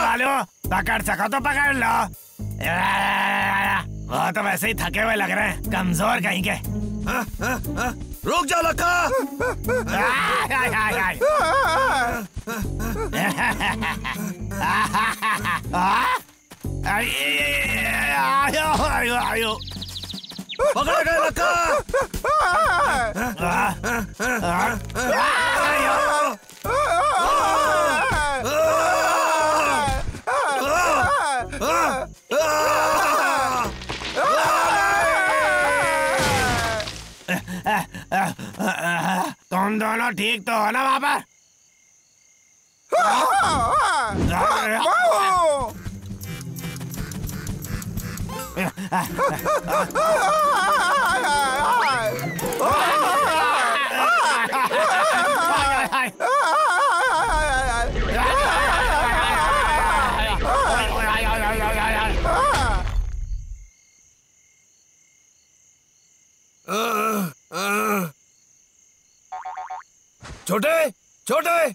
वाले हो पकड़ सको तो पकड़ लो। वो तो वैसे ही थके हुए लग रहे हैं। कमज़ोर कहीं के। रुक जाओ लखा आयो आयो आयो। पकड़ा गया लक्का तुम दोनों ठीक तो हो ना वहाँ पर? छोटे छोटे।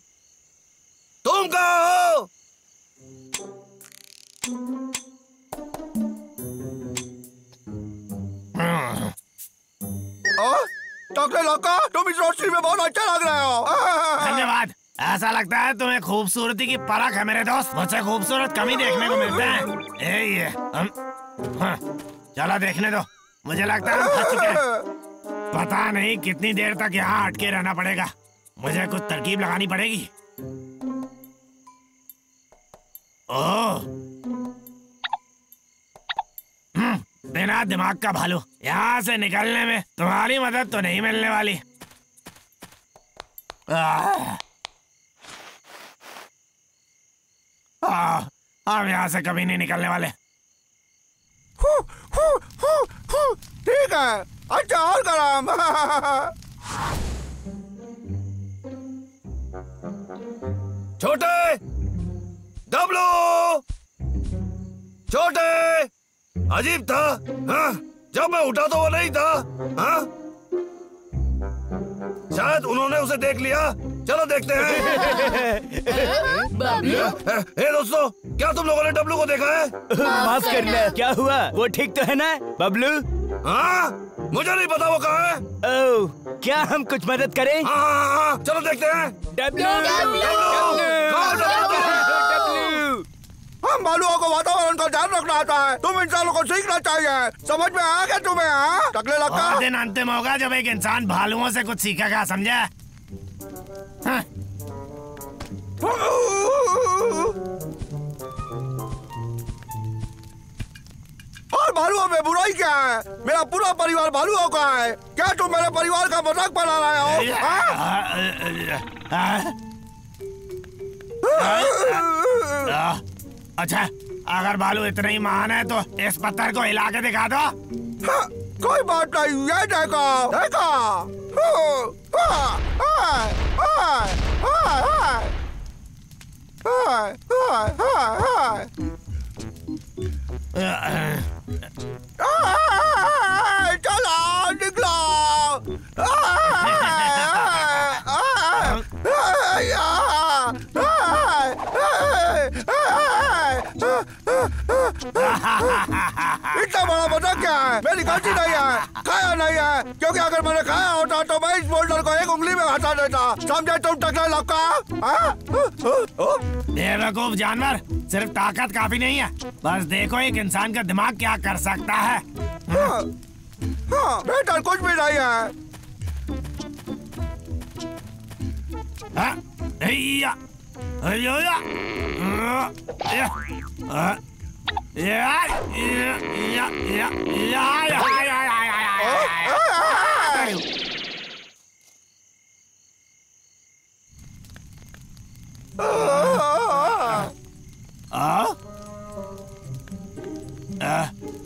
तुम कहाँ हो? डॉक्टर लौका तुम इस रोशनी में बहुत अच्छा लग रहे हो। धन्यवाद। ऐसा लगता है तुम्हें खूबसूरती की परख है मेरे दोस्त। मुझसे खूबसूरत कमी देखने को मिलते हैं। ए ये हम हाँ, चलो देखने दो। मुझे लगता है हम फंस चुके हैं। पता नहीं कितनी देर तक यहाँ अटके रहना पड़ेगा। मुझे कुछ तरकीब लगानी पड़ेगी। ओह। हम्म, बिना दिमाग का भालू। यहाँ से निकलने में तुम्हारी मदद तो नहीं मिलने वाली। हम यहाँ से कभी नहीं निकलने वाले। ठीक है। अच्छा और गरम। छोटे डब्लू छोटे अजीब था हाँ? जब मैं उठा तो वो नहीं था हाँ? शायद उन्होंने उसे देख लिया। चलो देखते हैं। ए, ए दोस्तों क्या तुम लोगों ने डब्लू को देखा है? माफ़ करना क्या हुआ? वो ठीक तो है ना बबलू? हाँ। मुझे नहीं पता वो कहाँ है। ओह क्या हम कुछ मदद करें? हाँ हाँ हाँ चलो देखते हैं। हम भालुओं को वातावरण का ध्यान रखना आता है। तुम इंसानों को सीखना चाहिए। समझ में आ गया तुम्हें हाँ? टकले लगा दिन अंतिम होगा जब एक इंसान भालुओं से कुछ सीखेगा समझा? हाँ, भालुओं में बुराई क्या है? मेरा पूरा परिवार भालुओं का है। क्या तुम मेरे परिवार का मज़ाक बना रहे हो? हाँ? आ, आ, अच्छा अगर भालू इतना ही महान है तो इस पत्थर को हिला के दिखा दो। हाँ, कोई बात नहीं ये देखो देखो। हाँ, हाँ, इतना बड़ा मज़ाक क्या है? मेरी गलती नहीं है, खाया नहीं है। क्योंकि अगर मैंने खाया होता तो मैं इस बोल्डर को एक उंगली में हटा देता। समझे तुम टकले हाँ? बेवकूफ़ जानवर सिर्फ़ ताकत काफ़ी नहीं है बस देखो एक इंसान का दिमाग क्या कर सकता है हाँ, हाँ, बेटर कुछ भी नहीं है हाँ, हैया, हैया, या, या, हाँ, या, या,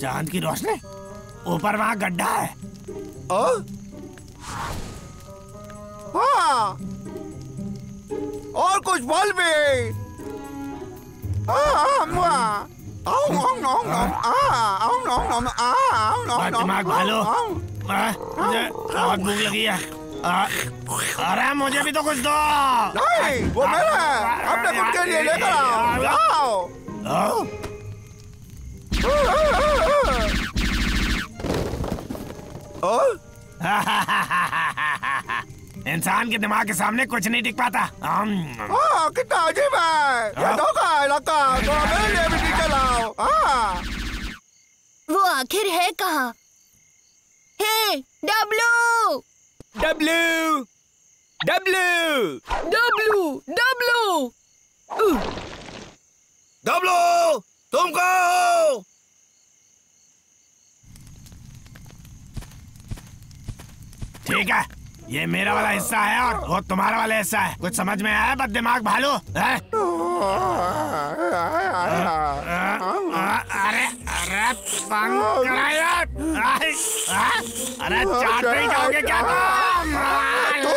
चाँद की रोशनी ऊपर वहाँ गड्ढा है हाँ? हाँ और कुछ बोल भी हाँ, हाँ, दिमाग भालो मुझे बहुत भूख लगी है अरे मुझे भी तो कुछ दो नहीं वो मेरा है अपने खुद के लिए लेकर आओ आओ ओ? इंसान के दिमाग के सामने कुछ नहीं टिक पाता। हाँ कितना अजीब है। ये धोखा है लक्का थोड़ा मेरे लिए भी लाओ। हाँ। वो आखिर है कहा? Hey W W W W W W तुम कहाँ हो ठीक है ये मेरा वाला हिस्सा है और वो तुम्हारा वाला हिस्सा है कुछ समझ में आया बद दिमाग भालू हैं? अरे अरे अरे चाहते ही जाओगे क्या तुम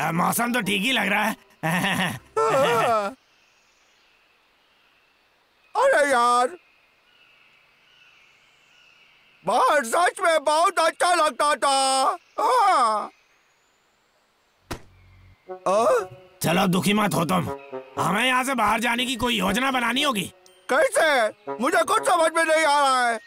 आ, मौसम तो ठीक ही लग रहा है। अरे यार। बाहर सच में बहुत अच्छा लगता था। आ? चलो दुखी मत हो तुम। हमें यहाँ से बाहर जाने की कोई योजना बनानी होगी। कैसे? मुझे कुछ समझ में नहीं आ रहा है।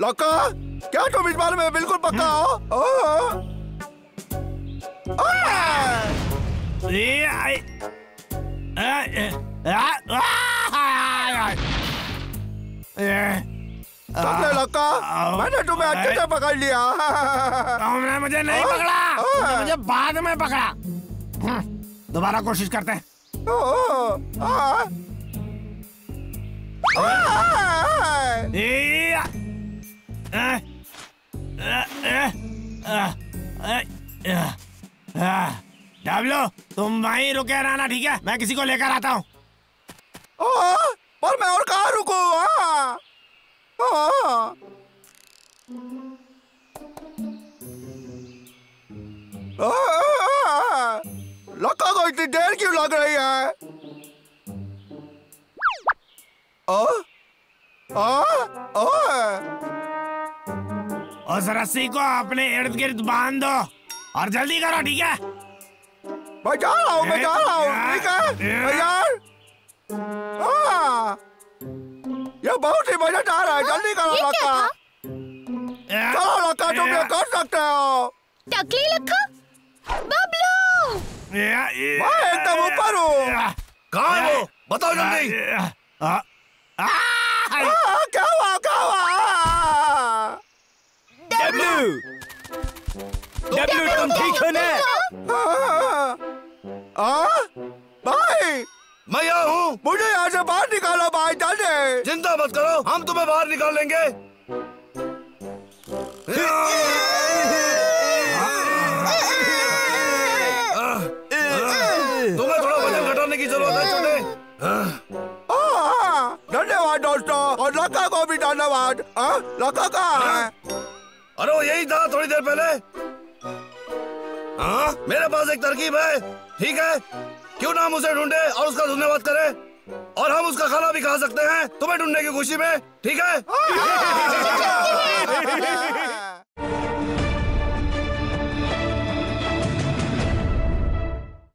लौका क्या तुम इस बारे में बिल्कुल पक्का हो? मैंने तुम्हें अच्छे से पकड़ लिया। तुमने मुझे नहीं पकड़ा। मुझे बाद में पकड़ा। हम्म, दोबारा कोशिश करते हैं। ओ, आ, आ, आ, आ, आ, आ, आ, डब्लू तुम वहीं रुके रहना ठीक है मैं किसी को लेकर आता हूँ पर मैं और कहाँ रुकूं। आ, लक्का को इतनी देर क्यों लग रही है आ? आ? आ? उस रस्सी को अपने इर्द गिर्द बाँध दो। और जल्दी करो ठीक है? मैं जा रहा हूँ मैं जा रहा हूँ ठीक है? यार। हाँ। ये बहुत ही मज़ेदार है जल्दी करो लक्का चलो लक्का तुम ये कर सकते हो। टकली लखा? बबलू! मैं एकदम ऊपर हूँ। कहाँ है वो? बताओ जल्दी। क्या तुम ठीक हो ना आ, भाई मैं यहाँ हूँ। मुझे यहाँ से बाहर निकालो भाई जल्दी चिंता मत करो हम तुम्हें बाहर निकाल लेंगे तुम्हें थोड़ा वज़न घटाने की ज़रूरत है छोटे आ, धन्यवाद दोस्तों और लक्का को भी धन्यवाद। आ, लक्का कहाँ है? अरे वो यही था थोड़ी देर पहले। हाँ? मेरे पास एक तरकीब है। ठीक है? क्यों ना हम उसे ढूंढे और उसका धन्यवाद करें? और हम उसका खाना भी खा सकते हैं, तुम्हें ढूँढने की खुशी में। ठीक है?